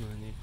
money